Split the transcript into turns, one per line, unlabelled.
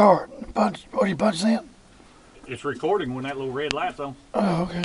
card. Punch. What do you punch in?
It's recording when that little red light's on.
Oh, okay.